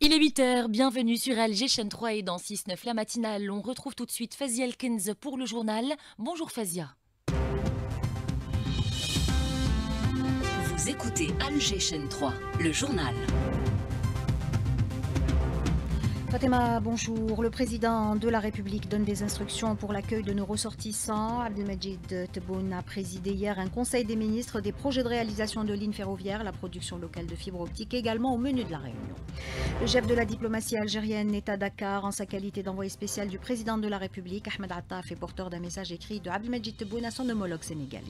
Il est 8h, bienvenue sur Alger chaîne 3 et dans 6-9 la matinale. On retrouve tout de suite Fazia Elkenz pour le journal. Bonjour Fazia. Vous écoutez Alger chaîne 3, le journal. Fatima, bonjour. Le président de la République donne des instructions pour l'accueil de nos ressortissants. Abdelmajid Tebboune a présidé hier un conseil des ministres des projets de réalisation de lignes ferroviaires, la production locale de fibres optiques également au menu de la réunion. Le chef de la diplomatie algérienne est à Dakar en sa qualité d'envoyé spécial du président de la République. Ahmed Attaf est porteur d'un message écrit de Abdelmajid Tebboune à son homologue sénégalais.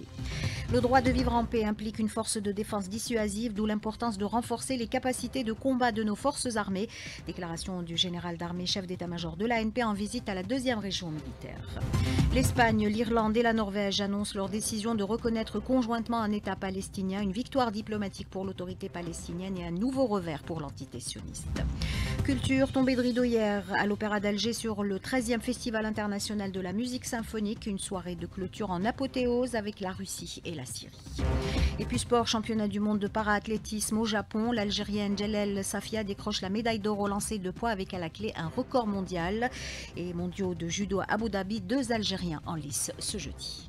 Le droit de vivre en paix implique une force de défense dissuasive, d'où l'importance de renforcer les capacités de combat de nos forces armées. Déclaration du général d'armée, chef d'état-major de l'ANP en visite à la deuxième région militaire. L'Espagne, l'Irlande et la Norvège annoncent leur décision de reconnaître conjointement un État palestinien, une victoire diplomatique pour l'autorité palestinienne et un nouveau revers pour l'entité sioniste. Culture, tombée de rideau hier à l'Opéra d'Alger sur le 13e Festival international de la musique symphonique, une soirée de clôture en apothéose avec la Russie et la Syrie. Et puis sport, championnat du monde de para-athlétisme au Japon, l'Algérienne Jalel Safia décroche la médaille d'or au lancer de poids avec à la clé un record mondial. Et mondiaux de judo à Abu Dhabi, deux Algériens en lice ce jeudi.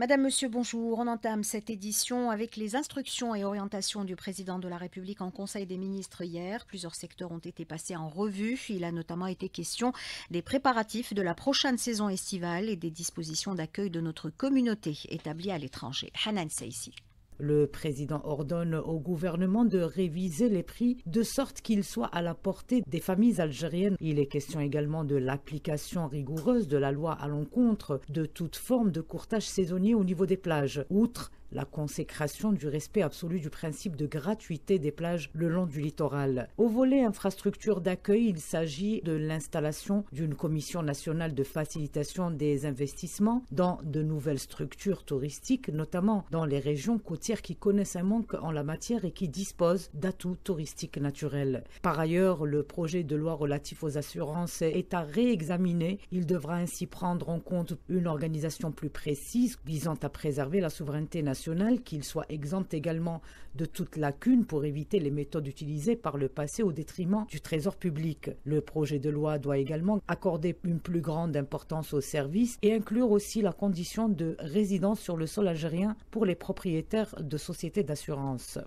Madame, Monsieur, bonjour. On entame cette édition avec les instructions et orientations du président de la République en Conseil des ministres hier. Plusieurs secteurs ont été passés en revue. Il a notamment été question des préparatifs de la prochaine saison estivale et des dispositions d'accueil de notre communauté établie à l'étranger. Hanan Seissi. Le président ordonne au gouvernement de réviser les prix de sorte qu'ils soient à la portée des familles algériennes. Il est question également de l'application rigoureuse de la loi à l'encontre de toute forme de courtage saisonnier au niveau des plages. Outre la consécration du respect absolu du principe de gratuité des plages le long du littoral. Au volet infrastructure d'accueil, il s'agit de l'installation d'une commission nationale de facilitation des investissements dans de nouvelles structures touristiques, notamment dans les régions côtières qui connaissent un manque en la matière et qui disposent d'atouts touristiques naturels. Par ailleurs, le projet de loi relatif aux assurances est à réexaminer. Il devra ainsi prendre en compte une organisation plus précise visant à préserver la souveraineté nationale qu'il soit exempt également de toute lacune pour éviter les méthodes utilisées par le passé au détriment du trésor public. Le projet de loi doit également accorder une plus grande importance aux services et inclure aussi la condition de résidence sur le sol algérien pour les propriétaires de sociétés d'assurance.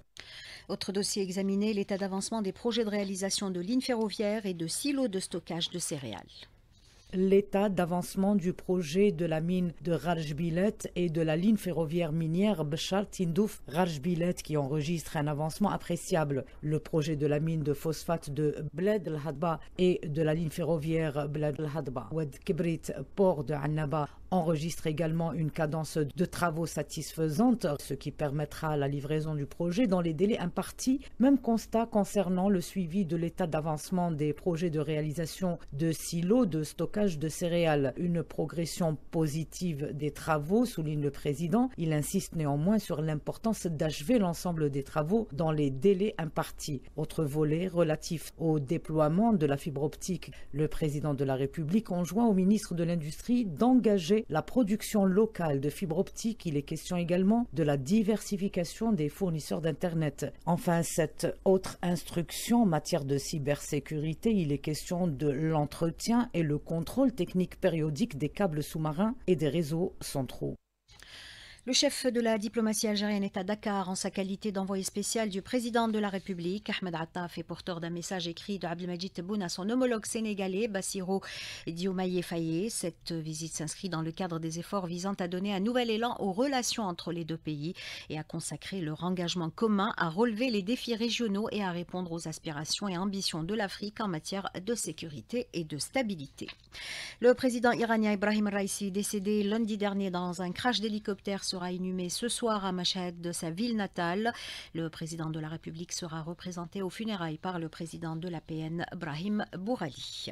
Autre dossier examiné, l'état d'avancement des projets de réalisation de lignes ferroviaires et de silos de stockage de céréales l'état d'avancement du projet de la mine de Rajbilet et de la ligne ferroviaire minière Bchar Tindouf Rajbilet qui enregistre un avancement appréciable. Le projet de la mine de phosphate de Bled el-Hadba et de la ligne ferroviaire Bled el-Hadba Wad Kibrit port de Annaba enregistre également une cadence de travaux satisfaisante, ce qui permettra la livraison du projet dans les délais impartis. Même constat concernant le suivi de l'état d'avancement des projets de réalisation de silos de stockage de céréales. Une progression positive des travaux, souligne le président. Il insiste néanmoins sur l'importance d'achever l'ensemble des travaux dans les délais impartis. Autre volet relatif au déploiement de la fibre optique, le président de la République enjoint au ministre de l'Industrie d'engager la production locale de fibres optiques. Il est question également de la diversification des fournisseurs d'Internet. Enfin, cette autre instruction en matière de cybersécurité, il est question de l'entretien et le contrôle technique périodique des câbles sous-marins et des réseaux centraux. Le chef de la diplomatie algérienne est à Dakar en sa qualité d'envoyé spécial du président de la République. Ahmed Attaf est porteur d'un message écrit de Abdelmajid Tebboune à son homologue sénégalais, Bassiro Diomaye Faye. Cette visite s'inscrit dans le cadre des efforts visant à donner un nouvel élan aux relations entre les deux pays et à consacrer leur engagement commun à relever les défis régionaux et à répondre aux aspirations et ambitions de l'Afrique en matière de sécurité et de stabilité. Le président iranien Ibrahim Raisi, décédé lundi dernier dans un crash d'hélicoptère sera inhumé ce soir à Machad de sa ville natale. Le président de la République sera représenté aux funérailles par le président de l'APN, Brahim Bourali.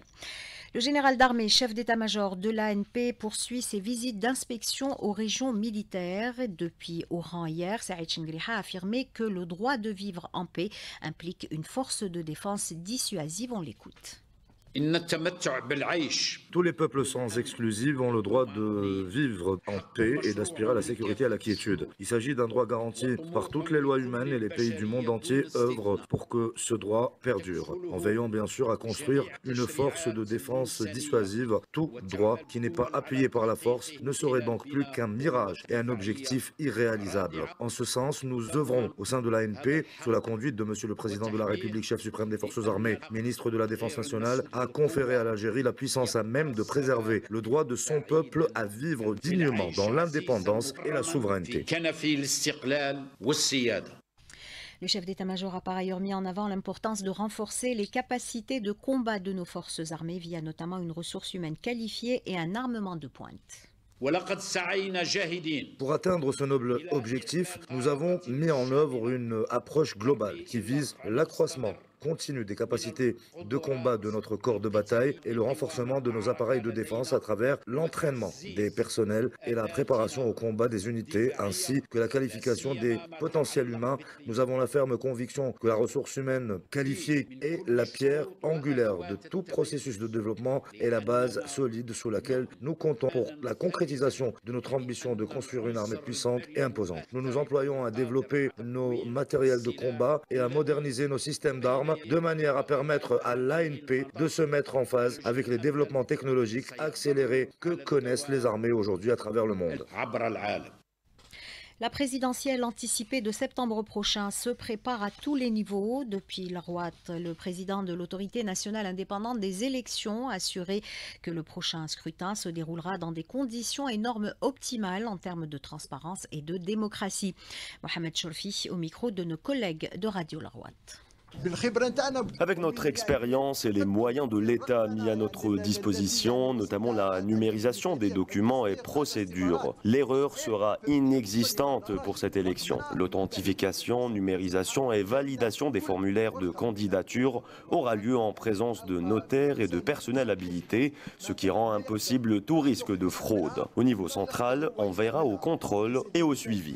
Le général d'armée, chef d'état-major de l'ANP, poursuit ses visites d'inspection aux régions militaires. Depuis Oran hier, Saïd Chengriha a affirmé que le droit de vivre en paix implique une force de défense dissuasive. On l'écoute. Tous les peuples sans exclusive ont le droit de vivre en paix et d'aspirer à la sécurité et à la quiétude. Il s'agit d'un droit garanti par toutes les lois humaines et les pays du monde entier œuvrent pour que ce droit perdure, en veillant bien sûr à construire une force de défense dissuasive. Tout droit qui n'est pas appuyé par la force ne serait donc plus qu'un mirage et un objectif irréalisable. En ce sens, nous œuvrons au sein de l'ANP, sous la conduite de Monsieur le Président de la République, chef suprême des Forces armées, ministre de la Défense nationale, à conférer à l'Algérie la puissance à même de préserver le droit de son peuple à vivre dignement dans l'indépendance et la souveraineté. Le chef d'état-major a par ailleurs mis en avant l'importance de renforcer les capacités de combat de nos forces armées via notamment une ressource humaine qualifiée et un armement de pointe. Pour atteindre ce noble objectif, nous avons mis en œuvre une approche globale qui vise l'accroissement continue des capacités de combat de notre corps de bataille et le renforcement de nos appareils de défense à travers l'entraînement des personnels et la préparation au combat des unités ainsi que la qualification des potentiels humains. Nous avons la ferme conviction que la ressource humaine qualifiée est la pierre angulaire de tout processus de développement et la base solide sous laquelle nous comptons pour la concrétisation de notre ambition de construire une armée puissante et imposante. Nous nous employons à développer nos matériels de combat et à moderniser nos systèmes d'armes de manière à permettre à l'ANP de se mettre en phase avec les développements technologiques accélérés que connaissent les armées aujourd'hui à travers le monde. La présidentielle anticipée de septembre prochain se prépare à tous les niveaux. Depuis la Roite, le président de l'autorité nationale indépendante des élections a assuré que le prochain scrutin se déroulera dans des conditions et normes optimales en termes de transparence et de démocratie. Mohamed Cholfi au micro de nos collègues de Radio La Roite. Avec notre expérience et les moyens de l'État mis à notre disposition, notamment la numérisation des documents et procédures, l'erreur sera inexistante pour cette élection. L'authentification, numérisation et validation des formulaires de candidature aura lieu en présence de notaires et de personnel habilité, ce qui rend impossible tout risque de fraude. Au niveau central, on verra au contrôle et au suivi.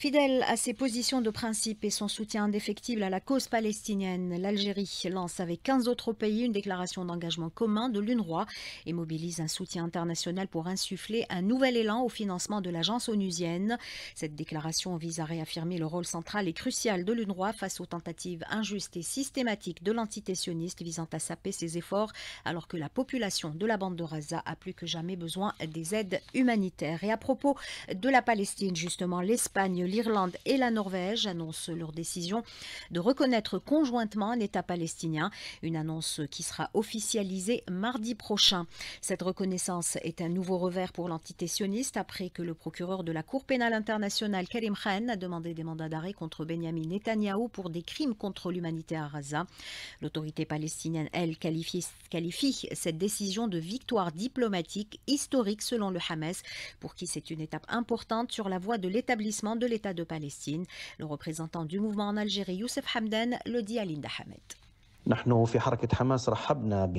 Fidèle à ses positions de principe et son soutien indéfectible à la cause palestinienne, l'Algérie lance avec 15 autres pays une déclaration d'engagement commun de l'UNRWA et mobilise un soutien international pour insuffler un nouvel élan au financement de l'agence onusienne. Cette déclaration vise à réaffirmer le rôle central et crucial de l'UNRWA face aux tentatives injustes et systématiques de l'entité visant à saper ses efforts alors que la population de la bande de Gaza a plus que jamais besoin des aides humanitaires. Et à propos de la Palestine, justement, l'Espagne l'Irlande et la Norvège annoncent leur décision de reconnaître conjointement un État palestinien, une annonce qui sera officialisée mardi prochain. Cette reconnaissance est un nouveau revers pour l'entité sioniste après que le procureur de la Cour pénale internationale Karim Khan a demandé des mandats d'arrêt contre Benjamin Netanyahou pour des crimes contre l'humanité à Gaza. L'autorité palestinienne, elle, qualifie, qualifie cette décision de victoire diplomatique historique selon le Hamas, pour qui c'est une étape importante sur la voie de l'établissement de l'État de Palestine. Le représentant du mouvement en Algérie, Youssef Hamdan, le dit à Linda Hamed.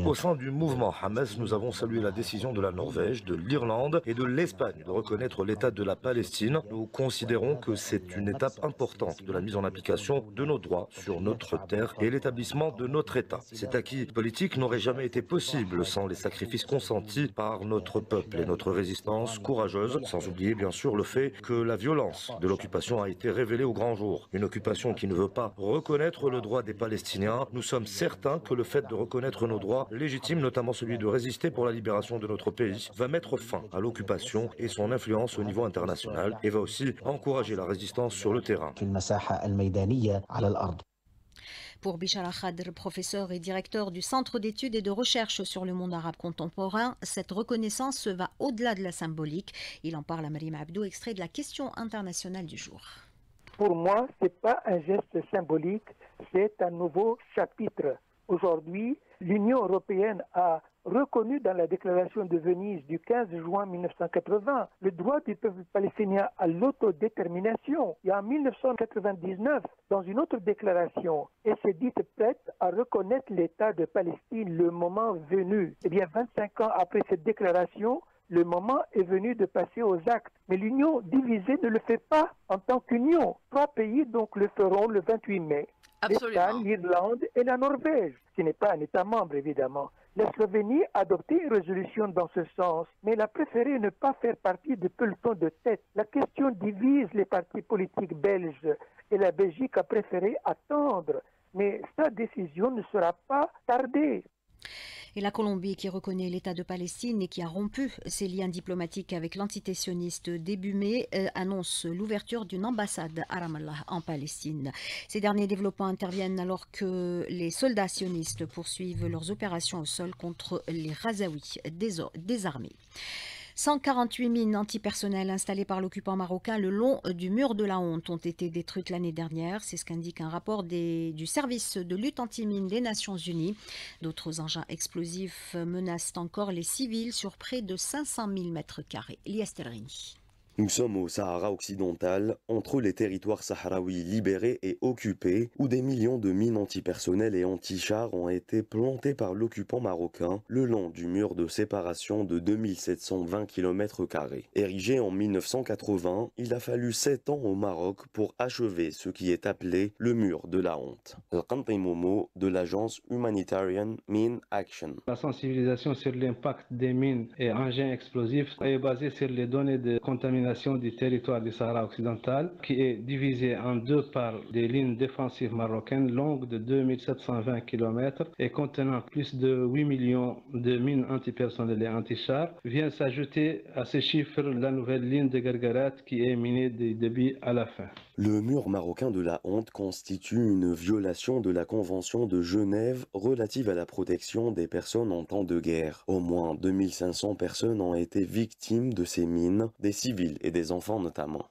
Au sein du mouvement Hamas, nous avons salué la décision de la Norvège, de l'Irlande et de l'Espagne de reconnaître l'État de la Palestine. Nous considérons que c'est une étape importante de la mise en application de nos droits sur notre terre et l'établissement de notre État. Cet acquis politique n'aurait jamais été possible sans les sacrifices consentis par notre peuple et notre résistance courageuse, sans oublier bien sûr le fait que la violence de l'occupation a été révélée au grand jour. Une occupation qui ne veut pas reconnaître le droit des Palestiniens. Nous sommes certain que le fait de reconnaître nos droits légitimes, notamment celui de résister pour la libération de notre pays, va mettre fin à l'occupation et son influence au niveau international et va aussi encourager la résistance sur le terrain. Pour Bishar Khadr, professeur et directeur du Centre d'études et de recherche sur le monde arabe contemporain, cette reconnaissance va au-delà de la symbolique. Il en parle à Marim Abdou, extrait de la question internationale du jour. Pour moi, ce n'est pas un geste symbolique, c'est un nouveau chapitre. Aujourd'hui, l'Union européenne a reconnu dans la déclaration de Venise du 15 juin 1980 le droit du peuple palestinien à l'autodétermination. Et en 1999, dans une autre déclaration, elle s'est dite prête à reconnaître l'État de Palestine le moment venu. Eh bien, 25 ans après cette déclaration, le moment est venu de passer aux actes. Mais l'Union divisée ne le fait pas en tant qu'Union. Trois pays donc le feront le 28 mai. l'Espagne, l'Irlande et la Norvège, qui n'est pas un État membre évidemment. La Slovénie a adopté une résolution dans ce sens, mais elle a préféré ne pas faire partie de peloton de tête. La question divise les partis politiques belges et la Belgique a préféré attendre. Mais sa décision ne sera pas tardée. Et la Colombie, qui reconnaît l'État de Palestine et qui a rompu ses liens diplomatiques avec l'entité sioniste début mai, euh, annonce l'ouverture d'une ambassade à Ramallah en Palestine. Ces derniers développements interviennent alors que les soldats sionistes poursuivent leurs opérations au sol contre les Razaouis désarmés. 148 mines antipersonnelles installées par l'occupant marocain le long du mur de la honte ont été détruites l'année dernière. C'est ce qu'indique un rapport du service de lutte anti-mine des Nations Unies. D'autres engins explosifs menacent encore les civils sur près de 500 000 mètres carrés. Nous sommes au Sahara occidental, entre les territoires sahraouis libérés et occupés, où des millions de mines antipersonnelles et anti-chars ont été plantées par l'occupant marocain le long du mur de séparation de 2720 km. Érigé en 1980, il a fallu 7 ans au Maroc pour achever ce qui est appelé le mur de la honte. Momo de l'agence Humanitarian Mine Action. La sensibilisation sur l'impact des mines et engins explosifs est basée sur les données de contamination du territoire du Sahara occidental, qui est divisé en deux par des lignes défensives marocaines longues de 2720 km et contenant plus de 8 millions de mines antipersonnelles et anti-chars, vient s'ajouter à ces chiffres la nouvelle ligne de Gargarat qui est minée du début à la fin. Le mur marocain de la honte constitue une violation de la Convention de Genève relative à la protection des personnes en temps de guerre. Au moins 2500 personnes ont été victimes de ces mines, des civils et des enfants notamment.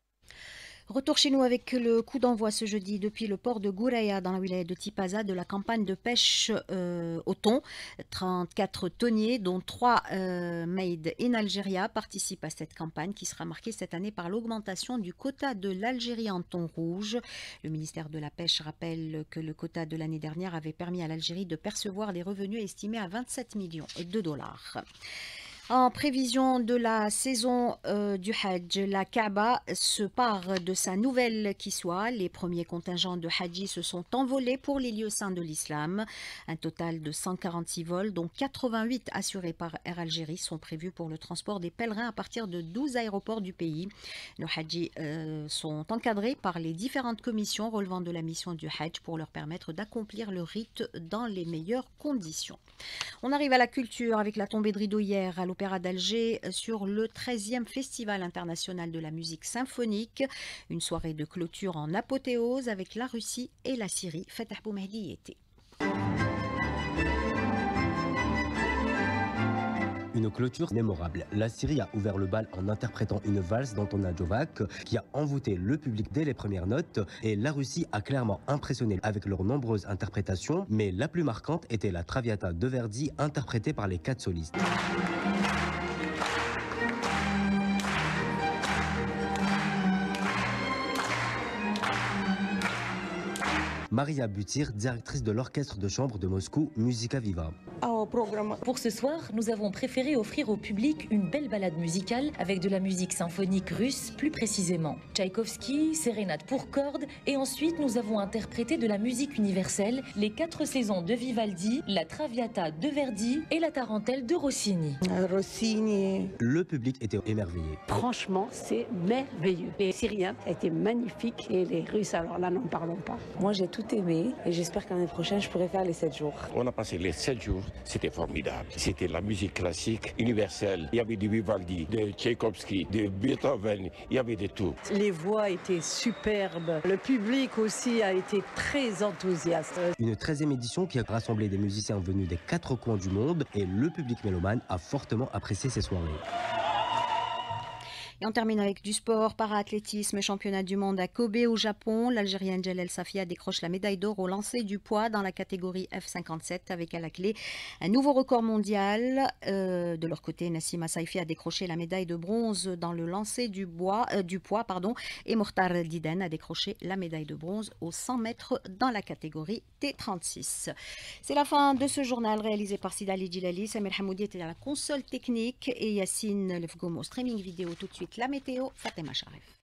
Retour chez nous avec le coup d'envoi ce jeudi depuis le port de Gouraya dans la wilaya de Tipaza de la campagne de pêche euh, au thon. 34 tonniers dont 3 euh, made in Algérie participent à cette campagne qui sera marquée cette année par l'augmentation du quota de l'Algérie en thon rouge. Le ministère de la Pêche rappelle que le quota de l'année dernière avait permis à l'Algérie de percevoir des revenus estimés à 27 millions de dollars. En prévision de la saison euh, du Hajj, la Kaaba se part de sa nouvelle qui soit. Les premiers contingents de Hajji se sont envolés pour les lieux saints de l'islam. Un total de 146 vols, dont 88 assurés par Air Algérie, sont prévus pour le transport des pèlerins à partir de 12 aéroports du pays. Nos Hajjis euh, sont encadrés par les différentes commissions relevant de la mission du Hajj pour leur permettre d'accomplir le rite dans les meilleures conditions. On arrive à la culture avec la tombée de rideau hier à l'Opéra d'Alger sur le 13e Festival international de la musique symphonique. Une soirée de clôture en apothéose avec la Russie et la Syrie. Fatah Boumehdi était. une clôture mémorable. La Syrie a ouvert le bal en interprétant une valse d'Antonin Jovac qui a envoûté le public dès les premières notes et la Russie a clairement impressionné avec leurs nombreuses interprétations, mais la plus marquante était la Traviata de Verdi interprétée par les quatre solistes. Maria Butir, directrice de l'orchestre de chambre de Moscou, Musica Viva. Pour ce soir, nous avons préféré offrir au public une belle balade musicale avec de la musique symphonique russe plus précisément. Tchaïkovski, sérénade pour cordes et ensuite nous avons interprété de la musique universelle, les quatre saisons de Vivaldi, la Traviata de Verdi et la Tarentelle de Rossini. Rossini. Le public était émerveillé. Franchement, c'est merveilleux. Les Syriens étaient magnifiques et les Russes, alors là, n'en parlons pas. Moi, j'ai tout aimé et j'espère qu'année prochaine, je pourrai faire les 7 jours. On a passé les 7 jours, c'était formidable. C'était la musique classique universelle. Il y avait du Vivaldi, de Tchaïkovski, de Beethoven, il y avait de tout. Les voix étaient superbes. Le public aussi a été très enthousiaste. Une 13e édition qui a rassemblé des musiciens venus des quatre coins du monde et le public mélomane a fortement apprécié ces soirées. Et on termine avec du sport, para-athlétisme, championnat du monde à Kobe au Japon. L'Algérienne Jalel Safia décroche la médaille d'or au lancer du poids dans la catégorie F57 avec à la clé un nouveau record mondial. Euh, de leur côté, Nassima Saifi a décroché la médaille de bronze dans le lancer du, bois, euh, du poids pardon, et Mortar Diden a décroché la médaille de bronze au 100 mètres dans la catégorie T36. C'est la fin de ce journal réalisé par Sidali Djilali. Samir Hamoudi était à la console technique et Yacine Lefgomo streaming vidéo tout de suite la météo, Fatima Sharif.